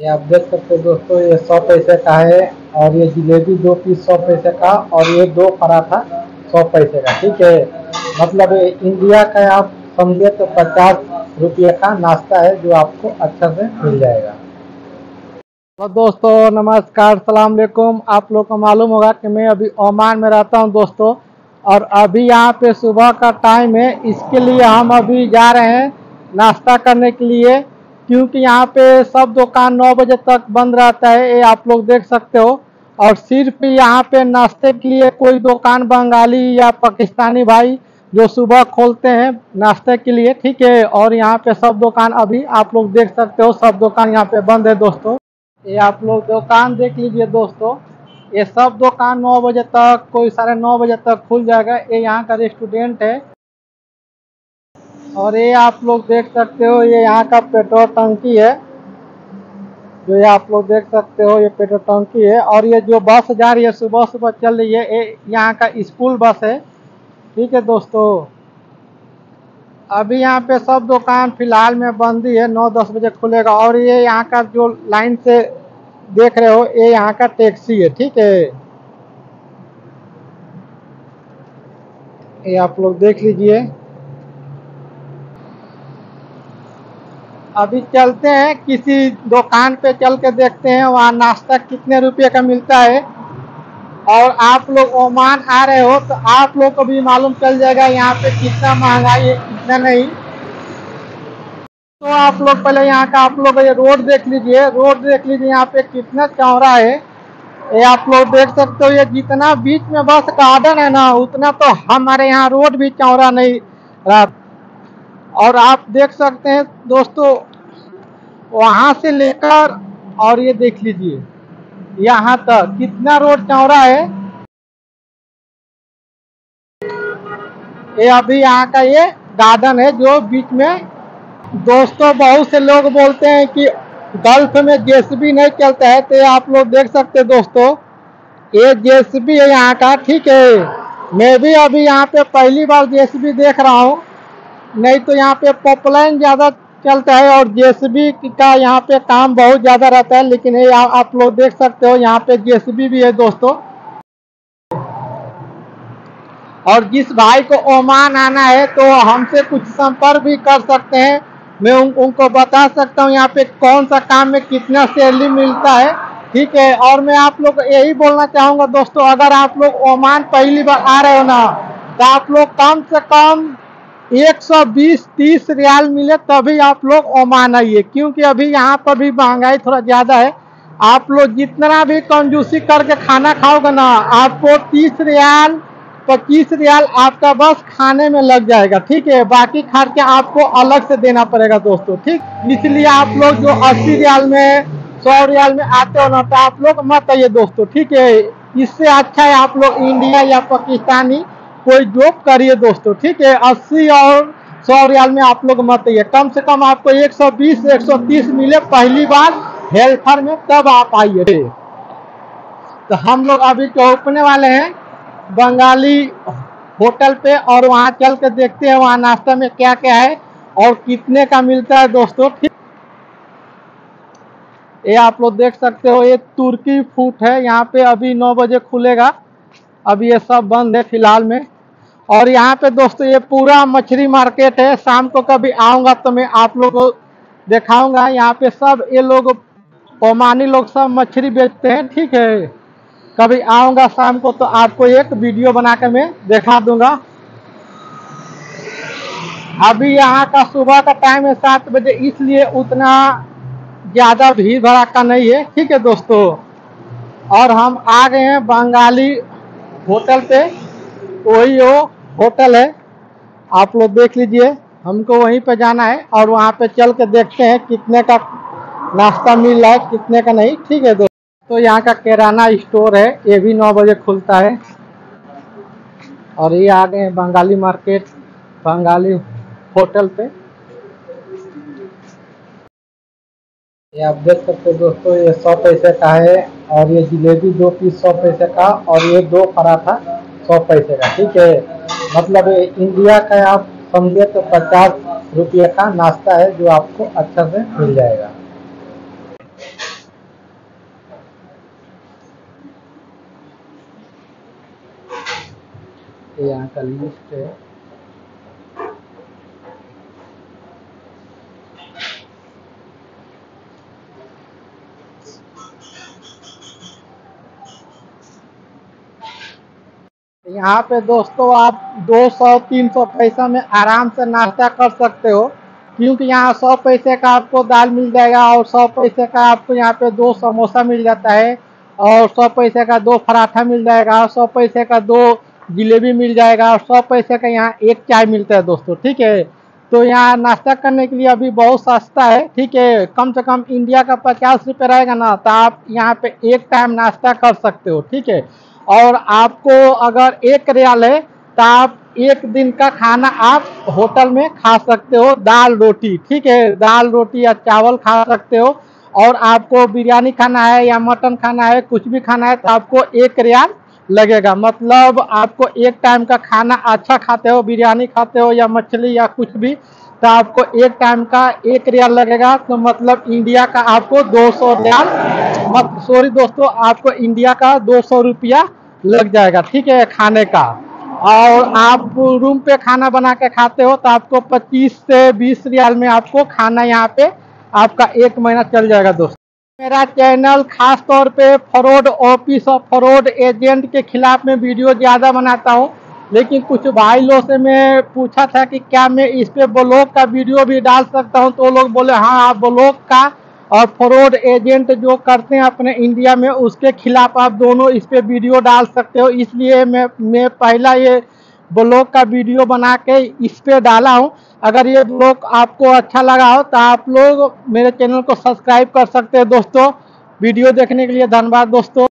ये आप देख सकते हो दोस्तों, ये सौ पैसे का है और ये जलेबी दो पीस सौ पैसे का और ये दो पराठा सौ पैसे का, ठीक है? मतलब इंडिया का आप समझे तो पचास रुपये का नाश्ता है जो आपको अच्छा से मिल जाएगा। तो दोस्तों, नमस्कार, सलाम वालेकुम आप लोग को मालूम होगा कि मैं अभी ओमान में रहता हूँ दोस्तों और अभी यहाँ पे सुबह का टाइम है। इसके लिए हम अभी जा रहे हैं नाश्ता करने के लिए। क्योंकि यहाँ पे सब दुकान नौ बजे तक बंद रहता है, ये आप लोग देख सकते हो। और सिर्फ़ यहाँ पे नाश्ते के लिए कोई दुकान बंगाली या पाकिस्तानी भाई जो सुबह खोलते हैं नाश्ते के लिए, ठीक है? और यहाँ पे सब दुकान अभी आप लोग देख सकते हो, सब दुकान यहाँ पे बंद है दोस्तों। ये आप लोग दुकान देख लीजिए दोस्तों। ये सब दुकान नौ बजे तक, कोई साढ़े नौ बजे तक खुल जाएगा। ये यहाँ का रेस्टोरेंट है। और ये आप लोग देख सकते हो, ये यहाँ का पेट्रोल टंकी है। जो ये आप लोग देख सकते हो, ये पेट्रोल टंकी है। और ये जो बस जा रही है, सुबह सुबह चल रही है, ये यहाँ का स्कूल बस है। ठीक है दोस्तों? अभी यहाँ पे सब दुकान फ़िलहाल में बंदी है नौ दस बजे खुलेगा। और ये यहाँ का जो लाइन से देख रहे हो, ये यहाँ का टैक्सी है, ठीक है? ये आप लोग देख लीजिए। अभी चलते हैं, किसी दुकान पे चल के देखते हैं, वहाँ नाश्ता कितने रुपए का मिलता है। और आप लोग ओमान आ रहे हो तो आप लोग को भी मालूम चल जाएगा यहाँ पे कितना महँगाई है, कितना नहीं। तो आप लोग पहले यहाँ का आप लोग ये रोड देख लीजिए, रोड देख लीजिए यहाँ पे कितना चौड़ा है। ये आप लोग देख सकते हो, ये जितना बीच में बस गार्डन है ना उतना तो हमारे यहाँ रोड भी चौड़ा नहीं रहा। और आप देख सकते हैं दोस्तों, वहाँ से लेकर और ये देख लीजिए, यहाँ तक कितना रोड चौड़ा है। ये अभी यहाँ का ये गार्डन है जो बीच में, दोस्तों बहुत से लोग बोलते हैं कि गल्फ में जेसीबी नहीं चलता है तो आप लोग देख सकते हैं दोस्तों, ये जेसीबी है यहाँ का, ठीक है। मैं भी अभी यहाँ पे पहली बार जेसीबी देख रहा हूँ। नहीं तो यहाँ पे पॉपलाइन ज़्यादा चलता है और जेसीबी का यहाँ पे काम बहुत ज़्यादा रहता है लेकिन ये आप लोग देख सकते हो यहाँ पे जेसीबी भी है दोस्तों। और जिस भाई को ओमान आना है तो हमसे कुछ संपर्क भी कर सकते हैं। मैं उन, उनको बता सकता हूँ यहाँ पे कौन सा काम में कितना सैलरी मिलता है। ठीक है और मैं आप लोग यही बोलना चाहूँगा दोस्तों अगर आप लोग ओमान पहली बार आ रहे हो ना तो आप लोग कम से कम 120 30 रियाल मिले तभी आप लोग ओमान आइए, क्योंकि अभी यहाँ पर भी महँगाई थोड़ा ज़्यादा है। आप लोग जितना भी कंजूसी करके खाना खाओगे ना, आपको 30 रियाल 25 रियाल आपका बस खाने में लग जाएगा, ठीक है? बाकी खर्चा आपको अलग से देना पड़ेगा दोस्तों, ठीक? इसलिए आप लोग जो 80 रियाल में 100 रियाल में आते हो ना तो आप लोग मत आइए दोस्तों, ठीक है? इससे अच्छा है आप लोग इंडिया या पाकिस्तानी कोई जॉब करिए दोस्तों, ठीक है? अस्सी और सौ रियाल में आप लोग मत आइए। कम से कम आपको 120 130 मिले पहली बार हेल्थर में, तब आप आइए। तो हम लोग अभी चौपने वाले हैं बंगाली होटल पे और वहाँ चल के देखते हैं वहाँ नाश्ता में क्या क्या है और कितने का मिलता है दोस्तों, ठीक? ये आप लोग देख सकते हो, ये तुर्की फूट है। यहाँ पे अभी नौ बजे खुलेगा। अभी ये सब बंद है फ़िलहाल में। और यहाँ पे दोस्तों ये पूरा मछली मार्केट है। शाम को कभी आऊँगा तो मैं आप लोग को दिखाऊँगा। यहाँ पे सब ये लोग ओमानी लोग सब मछली बेचते हैं, ठीक है? कभी आऊँगा शाम को तो आपको एक वीडियो बना कर मैं दिखा दूँगा। अभी यहाँ का सुबह का टाइम है सात बजे, इसलिए उतना ज़्यादा भीड़ भड़ाका नहीं है, ठीक है दोस्तों? और हम आ गए हैं बंगाली होटल पे। वही वो होटल है, आप लोग देख लीजिए, हमको वहीं पे जाना है और वहाँ पे चल के देखते हैं कितने का नाश्ता मिल रहा है, कितने का नहीं, ठीक है दोस्तों। तो यहाँ का किराना स्टोर है, ये भी नौ बजे खुलता है। और ये आ गए हैं बंगाली मार्केट, बंगाली होटल पे। ये आप देख सकते हो दोस्तों, ये सौ पैसे का है और ये जलेबी दो पीस सौ पैसे का और ये दो पराठा सौ पैसे का, ठीक है। मतलब इंडिया का आप समझे तो पचास रुपये का नाश्ता है जो आपको अच्छा से मिल जाएगा। यहाँ का लिस्ट है। यहाँ पे दोस्तों आप 200-300 पैसा में आराम से नाश्ता कर सकते हो। क्योंकि यहाँ सौ पैसे का आपको दाल मिल जाएगा और सौ पैसे का आपको यहाँ पे दो समोसा मिल जाता है और सौ पैसे का दो पराठा मिल जाएगा और सौ पैसे का दो जलेबी मिल जाएगा और सौ पैसे का यहाँ एक चाय मिलता है दोस्तों, ठीक है? तो यहाँ नाश्ता करने के लिए अभी बहुत सस्ता है, ठीक है? कम से कम इंडिया का पचास रुपये रहेगा ना तो आप यहाँ पे एक टाइम नाश्ता कर सकते हो, ठीक है? और आपको अगर एक रियाल है तो आप एक दिन का खाना आप होटल में खा सकते हो, दाल रोटी। ठीक है, दाल रोटी या चावल खा सकते हो। और आपको बिरयानी खाना है या मटन खाना है, कुछ भी खाना है तो आपको एक रियाल लगेगा। मतलब आपको एक टाइम का खाना अच्छा खाते हो, बिरयानी खाते हो या मछली या कुछ भी तो आपको एक टाइम का एक रियाल लगेगा। तो मतलब इंडिया का आपको 200 रियाल मत सॉरी दोस्तों, आपको इंडिया का 200 रुपया लग जाएगा, ठीक है, खाने का। और आप रूम पे खाना बना के खाते हो तो आपको 25 से 20 रियाल में आपको खाना यहाँ पे आपका एक महीना चल जाएगा दोस्तों। मेरा चैनल खास तौर पे फ्रॉड ऑफ़िस और फ्रॉड एजेंट के खिलाफ में वीडियो ज़्यादा बनाता हूँ। लेकिन कुछ भाई लोग से मैं पूछा था कि क्या मैं इस पे ब्लॉग का वीडियो भी डाल सकता हूँ? तो लोग बोले हाँ आप ब्लॉग का और फ्रॉड एजेंट जो करते हैं अपने इंडिया में, उसके खिलाफ आप दोनों इस पर वीडियो डाल सकते हो। इसलिए मैं मैं पहला ये ब्लॉग का वीडियो बना के इस पर डाला हूँ। अगर ये ब्लॉग आपको अच्छा लगा हो तो आप लोग मेरे चैनल को सब्सक्राइब कर सकते हैं। दोस्तों वीडियो देखने के लिए धन्यवाद दोस्तों।